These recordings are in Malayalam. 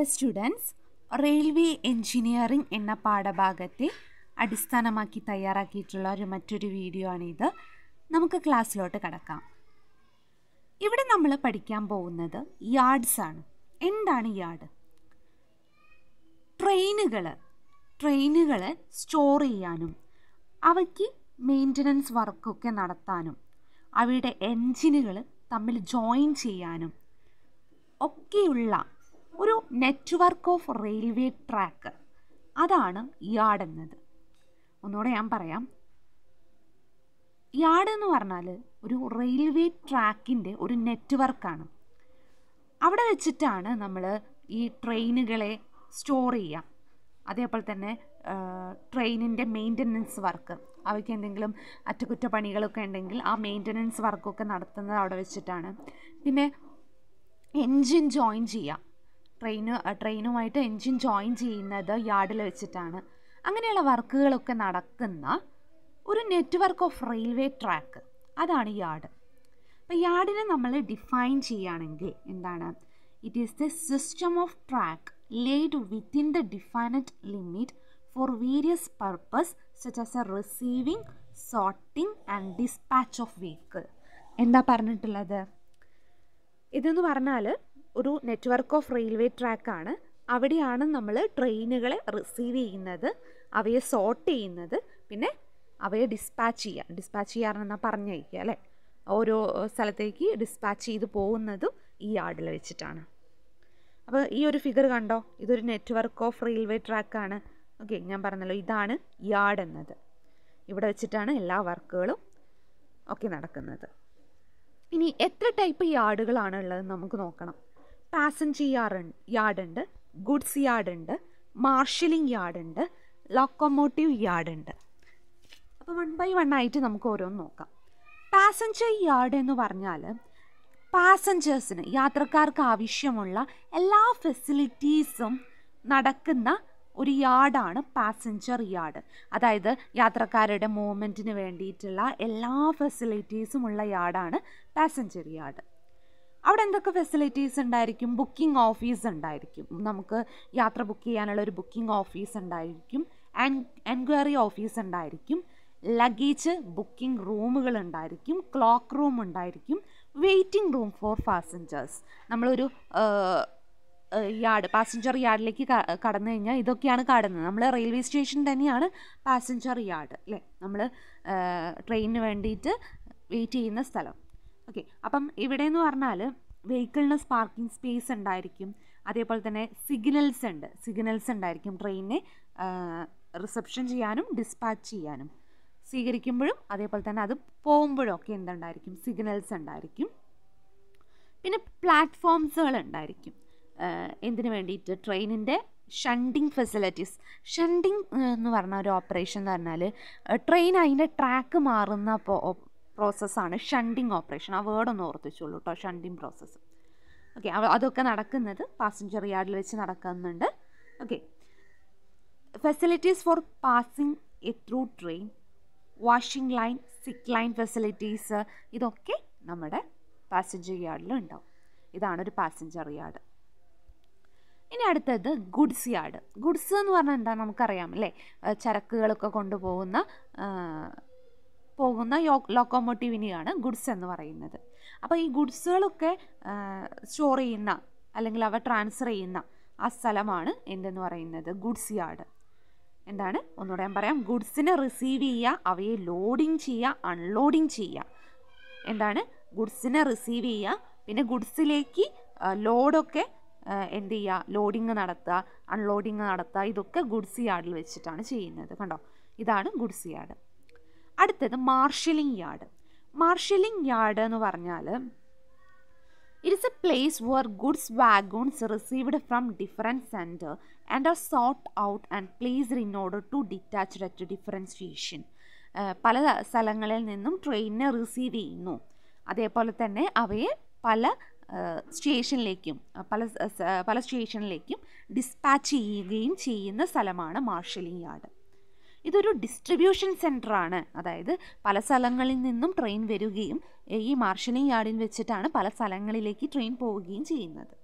ഡിയർ സ്റ്റുഡൻസ് റെയിൽവേ എൻജിനീയറിംഗ് എന്ന പാഠഭാഗത്തെ അടിസ്ഥാനമാക്കി തയ്യാറാക്കിയിട്ടുള്ള ഒരു മറ്റൊരു വീഡിയോ ആണിത്. നമുക്ക് ക്ലാസ്സിലോട്ട് കടക്കാം. ഇവിടെ നമ്മൾ പഠിക്കാൻ പോകുന്നത് യാർഡ്സ് ആണ്. എന്താണ് യാർഡ് ട്രെയിനുകൾ ട്രെയിനുകൾ സ്റ്റോർ ചെയ്യാനും അവയ്ക്ക് മെയിന്റനൻസ് വർക്കൊക്കെ നടത്താനും അവയുടെ എൻജിനുകൾ തമ്മിൽ ജോയിൻ ചെയ്യാനും ഒക്കെയുള്ള ഒരു നെറ്റ്വർക്ക് ഓഫ് റെയിൽവേ ട്രാക്ക്. അതാണ് യാർഡ് എന്നത്. ഒന്നുകൂടെ ഞാൻ പറയാം. യാർഡ് എന്ന് പറഞ്ഞാൽ ഒരു റെയിൽവേ ട്രാക്കിന്റെ ഒരു നെറ്റ്വർക്കാണ്. അവിടെ വെച്ചിട്ടാണ് നമ്മൾ ഈ ട്രെയിനുകളെ സ്റ്റോർ ചെയ്യുക അതേപോലെ തന്നെ ട്രെയിനിന്റെ മെയിന്റനൻസ് വർക്ക്. അവയ്ക്ക് എന്തെങ്കിലും അറ്റകുറ്റപ്പണികളൊക്കെ ഉണ്ടെങ്കിൽ ആ മെയിന്റനൻസ് വർക്കൊക്കെ നടത്തുന്നത് അവിടെ വെച്ചിട്ടാണ്. പിന്നെ എൻജിൻ ജോയിൻ ചെയ്യുക ട്രെയിന് ട്രെയിനുമായിട്ട് എൻജിൻ ജോയിൻ ചെയ്യുന്നത് യാർഡിൽ വെച്ചിട്ടാണ്. അങ്ങനെയുള്ള വർക്കുകളൊക്കെ നടക്കുന്ന ഒരു നെറ്റ്വർക്ക് ഓഫ് റെയിൽവേ ട്രാക്ക്. അതാണ് യാർഡ്. അപ്പോൾ യാർഡിനെ നമ്മൾ ഡിഫൈൻ ചെയ്യുകയാണെങ്കിൽ എന്താണ്? It is the system of track laid within the definite limit for various purpose such as a receiving sorting and dispatch of vehicle എന്താ പറഞ്ഞിട്ടുള്ളത്? ഇതെന്ന് പറഞ്ഞാൽ ഒരു നെറ്റ്വർക്ക് ഓഫ് റെയിൽവേ ട്രാക്കാണ് അവിടെയാണ് നമ്മൾ ട്രെയിനുകളെ റിസീവ് ചെയ്യുന്നത് അവയെ സോർട്ട് ചെയ്യുന്നത് പിന്നെ അവയെ ഡിസ്പാച്ച് ചെയ്യുക. ഡിസ്പാച്ച് ചെയ്യാറെന്നാൽ പറഞ്ഞയക്കുക അല്ലേ? ഓരോ സ്ഥലത്തേക്ക് ഡിസ്പാച്ച് ചെയ്ത് പോകുന്നതും ഈ യാർഡിൽ വെച്ചിട്ടാണ്. അപ്പോൾ ഈ ഒരു ഫിഗർ കണ്ടോ? ഇതൊരു നെറ്റ്വർക്ക് ഓഫ് റെയിൽവേ ട്രാക്കാണ് ഓക്കെ ഞാൻ പറഞ്ഞല്ലോ ഇതാണ് യാർഡ് എന്നത്. ഇവിടെ വെച്ചിട്ടാണ് എല്ലാ വർക്കുകളും ഒക്കെ നടക്കുന്നത്. ഇനി എത്ര ടൈപ്പ് യാർഡുകളാണ് ഉള്ളത് നമുക്ക് നോക്കണം. പാസഞ്ചർ യാർഡുണ്ട് ഗുഡ്സ് യാർഡുണ്ട് മാർഷലിംഗ് യാർഡുണ്ട് ലോക്കോമോട്ടീവ് യാർഡുണ്ട് അപ്പോൾ വൺ ബൈ വൺ ആയിട്ട് നമുക്ക് ഓരോന്ന് നോക്കാം. പാസഞ്ചർ യാർഡ് എന്ന് പറഞ്ഞാൽ പാസഞ്ചേഴ്സിന് യാത്രക്കാർക്ക് ആവശ്യമുള്ള എല്ലാ ഫെസിലിറ്റീസും നടക്കുന്ന ഒരു യാർഡാണ് പാസഞ്ചർ യാർഡ് അതായത് യാത്രക്കാരുടെ മൂവ്മെന്റിന് വേണ്ടിയിട്ടുള്ള എല്ലാ ഫെസിലിറ്റീസും ഉള്ള യാർഡാണ് പാസഞ്ചർ യാർഡ് അവിടെ എന്തൊക്കെ ഫെസിലിറ്റീസ് ഉണ്ടായിരിക്കും? ബുക്കിംഗ് ഓഫീസ് ഉണ്ടായിരിക്കും. നമുക്ക് യാത്ര ബുക്ക് ചെയ്യാനുള്ള ഒരു ബുക്കിംഗ് ഓഫീസ് ഉണ്ടായിരിക്കും. എൻക്വയറി ഓഫീസ് ഉണ്ടായിരിക്കും. ലഗേജ് ബുക്കിംഗ് റൂമുകൾ ഉണ്ടായിരിക്കും. ക്ലോക്ക് റൂം ഉണ്ടായിരിക്കും. വെയിറ്റിംഗ് റൂം ഫോർ പാസഞ്ചേഴ്സ് നമ്മളൊരു യാർഡ് പാസഞ്ചർ യാർഡിലേക്ക് കടന്നു കഴിഞ്ഞാൽ ഇതൊക്കെയാണ് കടന്നത്. നമ്മൾ റെയിൽവേ സ്റ്റേഷൻ തന്നെയാണ് പാസഞ്ചർ യാർഡ് അല്ലേ നമ്മൾ ട്രെയിനിന് വേണ്ടിയിട്ട് വെയിറ്റ് ചെയ്യുന്ന സ്ഥലം. ഓക്കെ അപ്പം ഇവിടെ എന്ന് പറഞ്ഞാൽ വെഹിക്കിളിന് പാർക്കിംഗ് സ്പേസ് ഉണ്ടായിരിക്കും. അതേപോലെ തന്നെ സിഗ്നൽസ് ഉണ്ട്. സിഗ്നൽസ് ഉണ്ടായിരിക്കും ട്രെയിനിനെ റിസപ്ഷൻ ചെയ്യാനും ഡിസ്പാച്ച് ചെയ്യാനും. സ്വീകരിക്കുമ്പോഴും അതേപോലെ തന്നെ അത് പോകുമ്പോഴും ഒക്കെ എന്തുണ്ടായിരിക്കും? സിഗ്നൽസ് ഉണ്ടായിരിക്കും. പിന്നെ പ്ലാറ്റ്ഫോംസുകൾ ഉണ്ടായിരിക്കും. എന്തിനു വേണ്ടിയിട്ട്? ട്രെയിനിന്റെ ഷണ്ടിങ് ഫെസിലിറ്റീസ് ഷണ്ടിങ് എന്ന് പറഞ്ഞ ഒരു ഓപ്പറേഷൻ എന്ന് പറഞ്ഞാൽ ട്രെയിൻ അതിന്റെ ട്രാക്ക് മാറുന്ന പ്രോസസ്സാണ് ഷണ്ടിങ് ഓപ്പറേഷൻ ആ വേർഡ് ഒന്ന് ഓർത്തിച്ചോളൂ കേട്ടോ ഷണ്ടിങ് പ്രോസസ്സ് ഓക്കെ അതൊക്കെ നടക്കുന്നത് പാസഞ്ചർ യാർഡിൽ വെച്ച് നടക്കുന്നുണ്ട്. Okay facilities for passing a through train washing line sick line facilities ഇതൊക്കെ നമ്മുടെ പാസഞ്ചർ യാർഡിൽ ഉണ്ടാവും. ഇതാണ് ഒരു പാസഞ്ചർ യാർഡ് ഇനി അടുത്തത് ഗുഡ്സ് യാർഡ് ഗുഡ്സ് എന്ന് പറഞ്ഞാൽ എന്താ നമുക്കറിയാം അല്ലേ? ചരക്കുകളൊക്കെ കൊണ്ടുപോകുന്ന പോകുന്ന ലോക്കോമോട്ടീവിനെയാണ് ഗുഡ്സ് എന്ന് പറയുന്നത്. അപ്പോൾ ഈ ഗുഡ്സുകളൊക്കെ സ്റ്റോർ ചെയ്യുന്ന അല്ലെങ്കിൽ അവ ട്രാൻസ്ഫർ ചെയ്യുന്ന ആ സ്ഥലമാണ് എന്തെന്ന് പറയുന്നത്? Goods yard. എന്താണ്? ഒന്നുകൂടെ ഞാൻ പറയാം. ഗുഡ്സിനെ റിസീവ് ചെയ്യുക അവയെ ലോഡിങ് ചെയ്യുക അൺലോഡിങ് ചെയ്യുക. എന്താണ്? ഗുഡ്സിനെ റിസീവ് ചെയ്യുക. പിന്നെ ഗുഡ്സിലേക്ക് ലോഡൊക്കെ എന്ത് ചെയ്യുക? ലോഡിങ് നടത്തുക അൺലോഡിങ് നടത്തുക. ഇതൊക്കെ ഗുഡ്സ് യാർഡിൽ വെച്ചിട്ടാണ് ചെയ്യുന്നത്. കണ്ടോ? ഇതാണ് ഗുഡ്സ് യാർഡ്. അടുത്തത് മാർഷലിംഗ് യാർഡ്. മാർഷലിംഗ് യാർഡ് എന്ന് പറഞ്ഞാൽ it is a place where goods wagons received from different center and are sorted out and placed in order to detached at different station പല സ്ഥലങ്ങളിൽ നിന്നും ട്രെയിനിനെ റിസീവ് ചെയ്യുന്നു. അതേപോലെ തന്നെ അവയെ പല സ്റ്റേഷനിലേക്കും പല പല സ്റ്റേഷനിലേക്കും ഡിസ്പാച്ച് ചെയ്യുകയും ചെയ്യുന്ന സ്ഥലമാണ് മാർഷലിംഗ് യാർഡ്. ഇതൊരു ഡിസ്ട്രിബ്യൂഷൻ സെന്ററാണ് അതായത് പല സ്ഥലങ്ങളിൽ നിന്നും ട്രെയിൻ വരികയും ഈ മാർഷലിംഗ് യാർഡിൽ വെച്ചിട്ടാണ് പല സ്ഥലങ്ങളിലേക്ക് ട്രെയിൻ പോവുകയും ചെയ്യുന്നത്.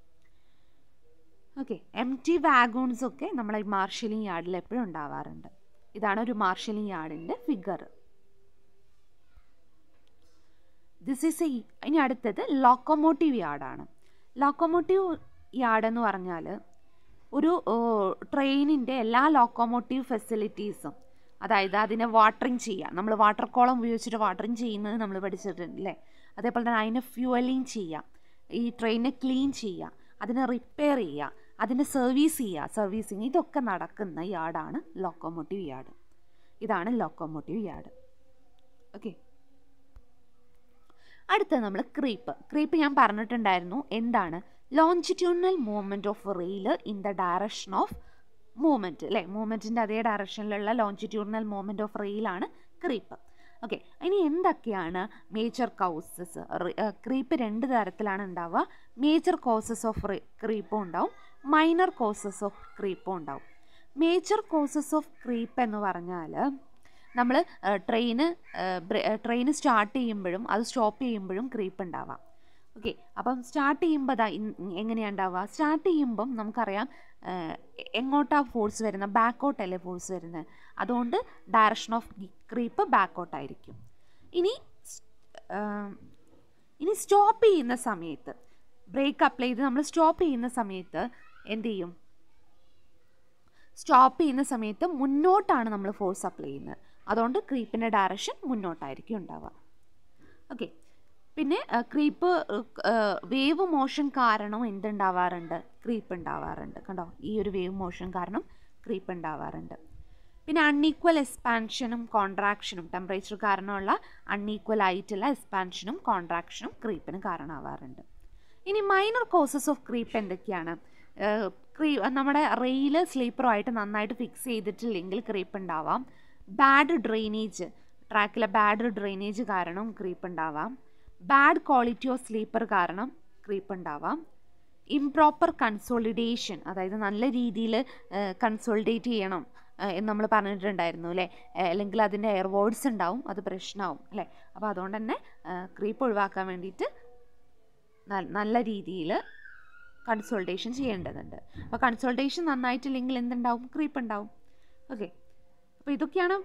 ഓക്കെ എം ടി വാഗോൺസ് ഒക്കെ ഈ മാർഷലിംഗ് യാർഡിൽ എപ്പോഴും ഉണ്ടാവാറുണ്ട്. ഇതാണ് ഒരു മാർഷലിംഗ് യാർഡിന്റെ ഫിഗർ ദിസ് ഈസ് എ ഇനി അടുത്തത് ലോക്കോമോട്ടീവ് യാർഡാണ് ലോക്കോമോട്ടീവ് യാർഡ് എന്ന് പറഞ്ഞാൽ ഒരു ട്രെയിനിന്റെ എല്ലാ ലോക്കോമോട്ടീവ് ഫെസിലിറ്റീസും അതായത് അതിനെ വാട്ടറിങ് ചെയ്യുക നമ്മൾ വാട്ടർ കോളം ഉപയോഗിച്ചിട്ട് വാട്ടറിങ് ചെയ്യുന്നത് നമ്മൾ പഠിച്ചിട്ടുണ്ട് അല്ലേ അതേപോലെ തന്നെ അതിനെ ഫ്യൂവലിങ് ചെയ്യുക ഈ ട്രെയിനെ ക്ലീൻ ചെയ്യുക അതിനെ റിപ്പയർ ചെയ്യുക അതിനെ സർവീസ് ചെയ്യുക സർവീസിങ് ഇതൊക്കെ നടക്കുന്ന യാർഡാണ് ലോക്കോമോട്ടീവ് യാർഡ് ഇതാണ് ലോക്കോമോട്ടീവ് യാർഡ് ഓക്കെ അടുത്ത നമ്മൾ ക്രീപ്പ് ക്രീപ്പ് ഞാൻ പറഞ്ഞിട്ടുണ്ടായിരുന്നു. എന്താണ്? Longitudinal movement of rail in the direction of movement അല്ലേ മൂവ്മെന്റിന്റെ അതേ ഡയറക്ഷനിലുള്ള ലോഞ്ചിറ്റ്യൂഡിനൽ മൂവ്മെന്റ് ഓഫ് റെയിലാണ് ക്രീപ്പ് ഓക്കെ ഇനി എന്തൊക്കെയാണ് മേജർ കൗസസ് ക്രീപ്പ് രണ്ട് തരത്തിലാണ് ഉണ്ടാവുക. മേജർ കോസസ് ഓഫ് ക്രീപ്പും ഉണ്ടാവും. മൈനർ കോസസ് ഓഫ് ക്രീപ്പും ഉണ്ടാവും. മേജർ കോസസ് ഓഫ് ക്രീപ്പ് എന്ന് പറഞ്ഞാൽ നമ്മൾ ട്രെയിന് ട്രെയിന് സ്റ്റാർട്ട് ചെയ്യുമ്പോഴും അത് സ്റ്റോപ്പ് ചെയ്യുമ്പോഴും ക്രീപ്പ് ഉണ്ടാവാം. ഓക്കെ അപ്പം സ്റ്റാർട്ട് ചെയ്യുമ്പോൾ അതാ എങ്ങനെയാണ് ഉണ്ടാവുക സ്റ്റാർട്ട് ചെയ്യുമ്പം നമുക്കറിയാം എങ്ങോട്ടാണ് ഫോഴ്സ് വരുന്നത് ബാക്കോട്ടല്ലേ ഫോഴ്സ് വരുന്നത് അതുകൊണ്ട് ഡയറക്ഷൻ ഓഫ് ക്രീപ്പ് ബാക്കോട്ടായിരിക്കും ഇനി ഇനി സ്റ്റോപ്പ് ചെയ്യുന്ന സമയത്ത് ബ്രേക്ക് അപ്ലൈ ചെയ്ത് നമ്മൾ സ്റ്റോപ്പ് ചെയ്യുന്ന സമയത്ത് എന്ത് ചെയ്യും? സ്റ്റോപ്പ് ചെയ്യുന്ന സമയത്ത് മുന്നോട്ടാണ് നമ്മൾ ഫോഴ്സ് അപ്ലൈ ചെയ്യുന്നത് അതുകൊണ്ട് ക്രീപ്പിന്റെ ഡയറക്ഷൻ മുന്നോട്ടായിരിക്കും ഉണ്ടാവുക. ഓക്കെ പിന്നെ ക്രീപ്പ് വേവ് മോഷൻ കാരണം എന്തുണ്ടാവാറുണ്ട്? ക്രീപ്പ് ഉണ്ടാവാറുണ്ട്. കണ്ടോ? ഈ ഒരു വേവ് മോഷൻ കാരണം ക്രീപ്പ് ഉണ്ടാവാറുണ്ട്. പിന്നെ അൺഈക്വൽ എക്സ്പാൻഷനും കോൺട്രാക്ഷനും ടെമ്പറേച്ചർ കാരണമുള്ള അൺഈക്വൽ ആയിട്ടുള്ള എക്സ്പാൻഷനും കോൺട്രാക്ഷനും ക്രീപ്പിന് കാരണമാവാറുണ്ട്. ഇനി മൈനർ കോസസ് ഓഫ് ക്രീപ്പ് എന്തൊക്കെയാണ്? ക്രീ നമ്മുടെ റെയിൽ സ്ലീപ്പറുമായിട്ട് നന്നായിട്ട് ഫിക്സ് ചെയ്തിട്ടില്ലെങ്കിൽ ക്രീപ്പ് ഉണ്ടാവാം. ബാഡ് ഡ്രെയിനേജ് ട്രാക്കിലെ ബാഡ് ഡ്രെയിനേജ് കാരണം ക്രീപ്പ് ഉണ്ടാവാം. ബാഡ് ക്വാളിറ്റി ഓഫ് സ്ലീപ്പർ കാരണം ക്രീപ്പ് ഉണ്ടാവാം. ഇംപ്രോപ്പർ കൺസോളിഡേഷൻ അതായത് നല്ല രീതിയിൽ കൺസോളിഡേറ്റ് ചെയ്യണം എന്ന് നമ്മൾ പറഞ്ഞിട്ടുണ്ടായിരുന്നു അല്ലേ? അല്ലെങ്കിൽ അതിന്റെ എയർ വോർഡ്സ് ഉണ്ടാവും അത് പ്രശ്നമാവും അല്ലേ? അപ്പോൾ അതുകൊണ്ട് തന്നെ ക്രീപ്പ് ഒഴിവാക്കാൻ വേണ്ടിയിട്ട് നല്ല രീതിയിൽ കൺസോൾട്ടേഷൻ ചെയ്യേണ്ടതുണ്ട്. അപ്പോൾ കൺസോൾട്ടേഷൻ നന്നായിട്ടില്ലെങ്കിൽ എന്തുണ്ടാവും? ക്രീപ്പ് ഉണ്ടാവും. ഓക്കെ അപ്പോൾ ഇതൊക്കെയാണ്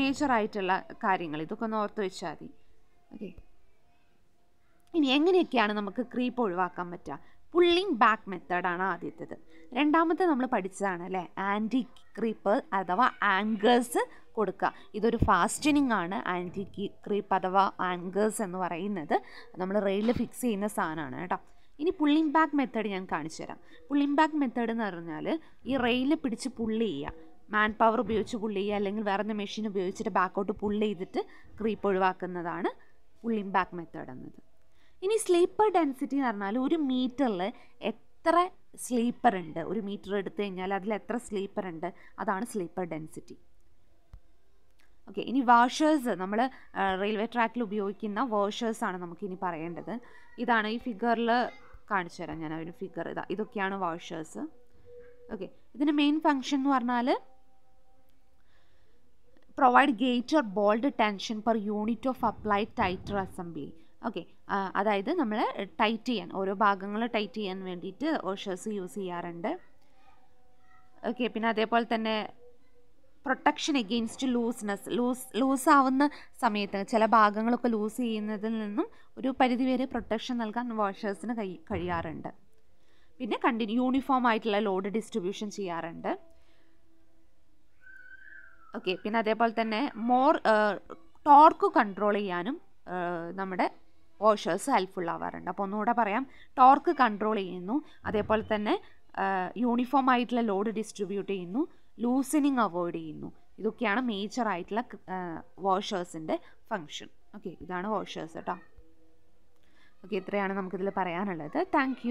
മേജറായിട്ടുള്ള കാര്യങ്ങൾ. ഇതൊക്കെ ഒന്ന് ഓർത്ത് വെച്ചാൽ മതി. ഓക്കെ ഇനി എങ്ങനെയൊക്കെയാണ് നമുക്ക് ക്രീപ്പ് ഒഴിവാക്കാൻ പറ്റുക? പുള്ളിങ് ബാക്ക് മെത്തേഡാണ് ആദ്യത്തേത്. രണ്ടാമത്തെ നമ്മൾ പഠിച്ചതാണ് അല്ലേ? ആന്റി ക്രീപ്പ് അഥവാ ആങ്കേഴ്സ് കൊടുക്കുക. ഇതൊരു ഫാസ്റ്റനിങ് ആണ്. ആന്റി ക്രീപ്പ് അഥവാ ആങ്കേഴ്സ് എന്ന് പറയുന്നത്. നമ്മൾ റെയിലിൽ ഫിക്സ് ചെയ്യുന്ന സാധനമാണ് കേട്ടോ. ഇനി പുള്ളിങ് ബാക്ക് മെത്തേഡ് ഞാൻ കാണിച്ചു തരാം. പുള്ളിങ് ബാക്ക് മെത്തേഡ് എന്ന് പറഞ്ഞാൽ ഈ റെയിലിൽ പിടിച്ച് പുള്ളി ചെയ്യുക. മാൻ പവർ ഉപയോഗിച്ച് പുള്ളി ചെയ്യുക. അല്ലെങ്കിൽ വേറെ മെഷീൻ ഉപയോഗിച്ചിട്ട് ബാക്കോട്ട് പുള്ളി ചെയ്തിട്ട് ക്രീപ്പ് ഒഴിവാക്കുന്നതാണ് പുള്ളിങ് ബാക്ക് മെത്തേഡ് എന്നത്. ഇനി സ്ലീപ്പർ ഡെൻസിറ്റി എന്ന് പറഞ്ഞാൽ ഒരു മീറ്ററിൽ എത്ര സ്ലീപ്പർ ഉണ്ട്? ഒരു മീറ്റർ എടുത്തു കഴിഞ്ഞാൽ അതിൽ എത്ര സ്ലീപ്പർ ഉണ്ട്? അതാണ് സ്ലീപ്പർ ഡെൻസിറ്റി. ഓക്കെ ഇനി വാഷേഴ്സ് നമ്മൾ റെയിൽവേ ട്രാക്കിൽ ഉപയോഗിക്കുന്ന വാഷേഴ്സാണ് നമുക്കിനി പറയേണ്ടത്. ഇതാണ് ഈ ഫിഗറിൽ കാണിച്ചു തരാം ഞാൻ ഒരു ഫിഗർ. ഇതാ ഇതൊക്കെയാണ് വാഷേഴ്സ്. ഓക്കെ ഇതിന്റെ മെയിൻ ഫങ്ഷൻ എന്ന് പറഞ്ഞാൽ provide gate or bolt tension per unit of applied tighter assembly okay അതായത് നമ്മൾ ടൈറ്റ് ചെയ്യാൻ ഓരോ ഭാഗങ്ങൾ ടൈറ്റ് ചെയ്യാൻ വേണ്ടിയിട്ട് ഓഷേഴ്സ് യൂസ് ചെയ്യാറുണ്ട്. ഓക്കെ പിന്നെ അതേപോലെ തന്നെ protection against looseness loose loose ആവുന്ന സമയത്ത് ചില ഭാഗങ്ങളൊക്കെ ലൂസ് ചെയ്യുന്നതിൽ നിന്നും ഒരു പരിധിവരെ പ്രൊട്ടക്ഷൻ നൽകാൻ വാഷേഴ്സിന് കഴി കഴിയാറുണ്ട്. പിന്നെ കണ്ടിന്യൂ യൂണിഫോം ആയിട്ടുള്ള ലോഡ് ഡിസ്ട്രിബ്യൂഷൻ ചെയ്യാറുണ്ട്. ഓക്കെ പിന്നെ അതേപോലെ തന്നെ മോർ ടോർക്ക് കൺട്രോൾ ചെയ്യാനും നമ്മുടെ വാഷേഴ്സ് ഹെൽപ്ഫുൾ ആവാറുണ്ട്. അപ്പോൾ ഒന്നുകൂടെ പറയാം. ടോർക്ക് കൺട്രോൾ ചെയ്യുന്നു. അതേപോലെ തന്നെ യൂണിഫോം ആയിട്ടുള്ള ലോഡ് ഡിസ്ട്രിബ്യൂട്ട് ചെയ്യുന്നു. ലൂസിനിങ് അവോയ്ഡ് ചെയ്യുന്നു. ഇതൊക്കെയാണ് മേജർ ആയിട്ടുള്ള വാഷേഴ്സിന്റെ ഫങ്ഷൻ ഓക്കെ ഇതാണ് വാഷേഴ്സ് കേട്ടോ. ഓക്കെ ഇത്രയാണ് നമുക്കിതിൽ പറയാനുള്ളത്. താങ്ക്